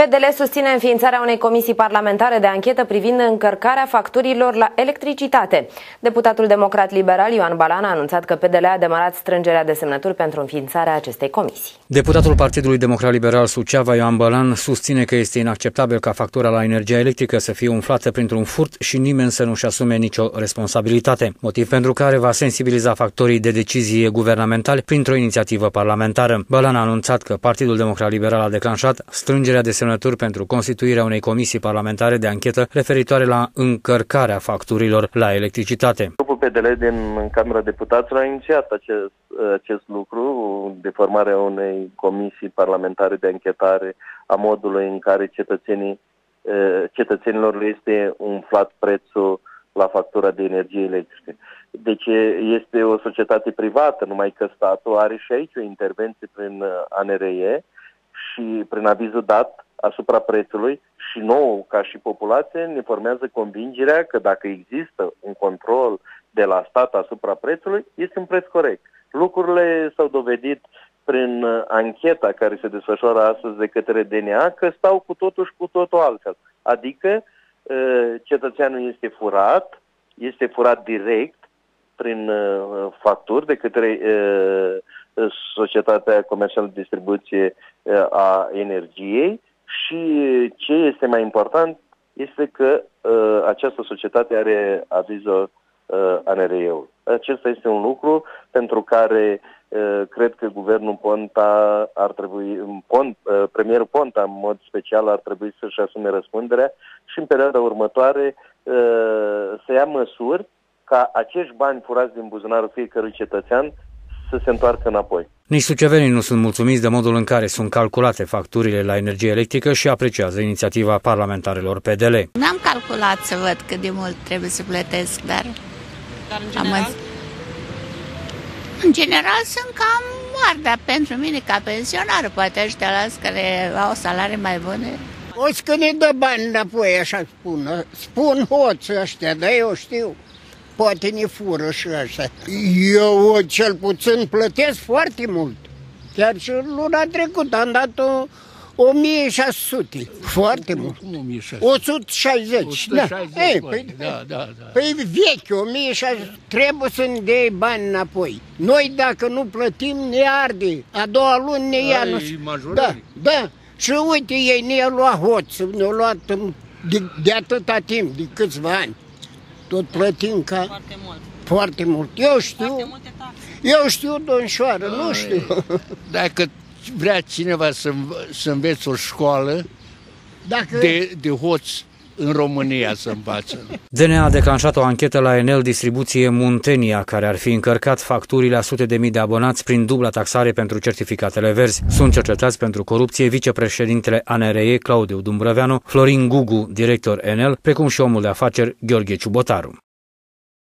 PDL susține înființarea unei comisii parlamentare de anchetă privind încărcarea facturilor la electricitate. Deputatul democrat liberal Ioan Balan a anunțat că PDL a demarat strângerea de semnături pentru înființarea acestei comisii. Deputatul Partidului Democrat Liberal Suceava Ioan Balan susține că este inacceptabil ca factura la energia electrică să fie umflată printr-un furt și nimeni să nu-și asume nicio responsabilitate, motiv pentru care va sensibiliza factorii de decizie guvernamentale printr-o inițiativă parlamentară. Balan a anunțat că Partidul Democrat Liberal a declanșat strângerea de semnături semnături pentru constituirea unei comisii parlamentare de anchetă referitoare la încărcarea facturilor la electricitate. Grupul PDL din Camera Deputaților a inițiat acest, acest lucru de formarea unei comisii parlamentare de anchetare a modului în care cetățenii, cetățenilor este umflat prețul la factura de energie electrică. Deci este o societate privată, numai că statul are și aici o intervenție prin ANRE și prin avizul dat asupra prețului și nou, ca și populație, ne formează convingerea că dacă există un control de la stat asupra prețului, este un preț corect. Lucrurile s-au dovedit prin uh, ancheta care se desfășoară astăzi de către DNA că stau cu totul și cu totul altfel. Adică uh, cetățeanul este furat, este furat direct prin uh, facturi de către Societatea Comercială de Distribuție a Energiei și ce este mai important este că uh, această societate are avizul uh, ANRE-ul. Acesta este un lucru pentru care uh, cred că guvernul Ponta ar trebui, Pont, uh, premierul Ponta în mod special ar trebui să-și asume răspunderea și în perioada următoare uh, să ia măsuri ca acești bani furați din buzunarul fiecărui cetățean să se întoarcă înapoi. Nici sucevenii nu sunt mulțumiți de modul în care sunt calculate facturile la energie electrică și apreciază inițiativa parlamentarilor PDL. N-am calculat să văd cât de mult trebuie să plătesc, dar... Dar în general? Am... În general sunt cam mari, dar pentru mine ca pensionar, poate ăștia las care au salarii mai bune. O să ne dă bani înapoi, așa spun. Spun hoți ăștia, dar eu știu poate ne fură și așa. Eu cel puțin plătesc foarte mult. Chiar și luna trecută am dat o 1600, foarte mult. 160. 160 da. Ei, păi, da, da, da. Păi vechi, 1600, trebuie să ne dea bani înapoi. Noi dacă nu plătim, ne arde. A doua lună ne ia. Nu... Da, da. Și uite, ei ne-au luat hoț, ne-au luat de, de atâta timp, de câțiva ani tot plătim ca... Foarte mult. Foarte mult. Eu știu. Eu știu, domnșoară, nu știu. Dacă vrea cineva să, să înveți o școală Dacă... de, de hoți în România să învață. DNA a declanșat o anchetă la Enel Distribuție Muntenia, care ar fi încărcat facturile a sute de mii de abonați prin dubla taxare pentru certificatele verzi. Sunt cercetați pentru corupție vicepreședintele ANRE Claudiu Dumbrăveanu, Florin Gugu, director Enel, precum și omul de afaceri Gheorghe Ciubotaru.